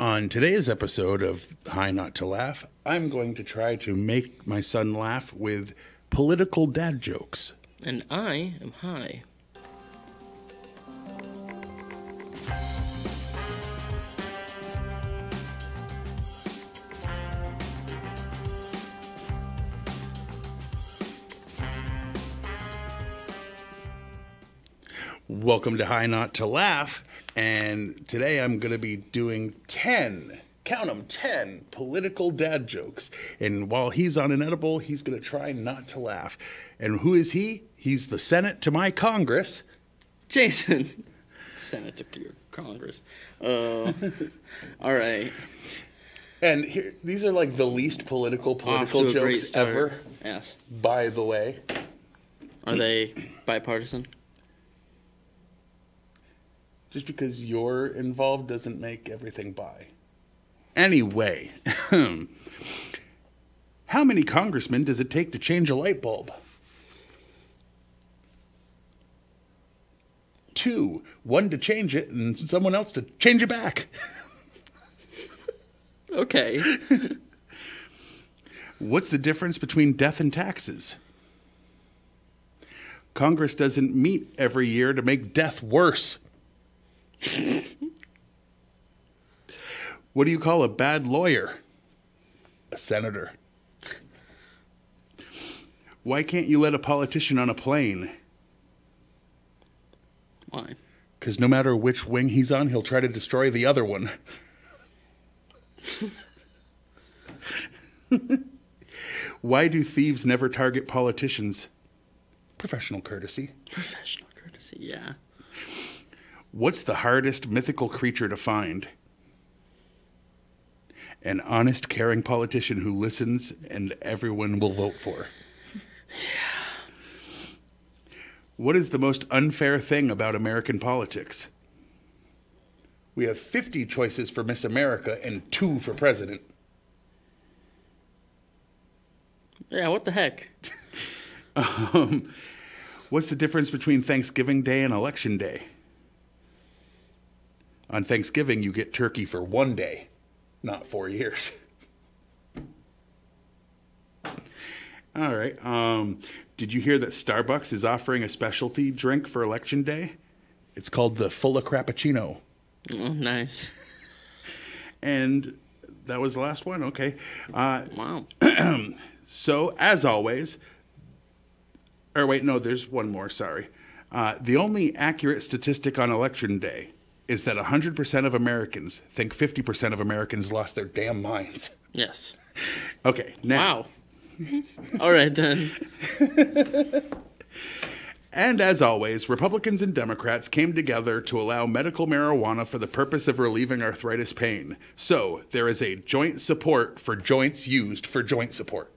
On today's episode of High Not to Laugh, I'm going to try to make my son laugh with political dad jokes. And I am high. Welcome to High Not to Laugh, and today I'm going to be doing 10, count them, 10 political dad jokes. And while he's on an edible, he's going to try not to laugh. And who is he? He's the Senate to my Congress. Jason, Senator to your Congress. Uh, all right. And here, these are like the least political political to a great jokes ever, Yes. by the way. Are they bipartisan? Just because you're involved doesn't make everything bi. Anyway, how many congressmen does it take to change a light bulb? Two. One to change it and someone else to change it back. Okay. What's the difference between death and taxes? Congress doesn't meet every year to make death worse. What do you call a bad lawyer? A senator. Why can't you let a politician on a plane? Why? Because no matter which wing he's on, he'll try to destroy the other one. Why do thieves never target politicians? Professional courtesy. Professional courtesy, yeah. What's the hardest mythical creature to find? An honest, caring politician who listens and everyone will vote for. What is the most unfair thing about American politics? We have 50 choices for Miss America and two for president. Yeah, what the heck? Um, what's the difference between Thanksgiving Day and Election Day? On Thanksgiving, you get turkey for one day, not four years. All right. Um, did you hear that Starbucks is offering a specialty drink for Election Day? It's called the Fulla Crappuccino. Oh, nice. And that was the last one. Okay. Uh, Wow. So, as always, or wait, no, there's one more, sorry. Uh, the only accurate statistic on election day is that 100% of Americans think 50% of Americans lost their damn minds. Yes. Okay, now. Wow. All right then. And as always, Republicans and Democrats came together to allow medical marijuana for the purpose of relieving arthritis pain. So, there is a joint support for joints used for joint support.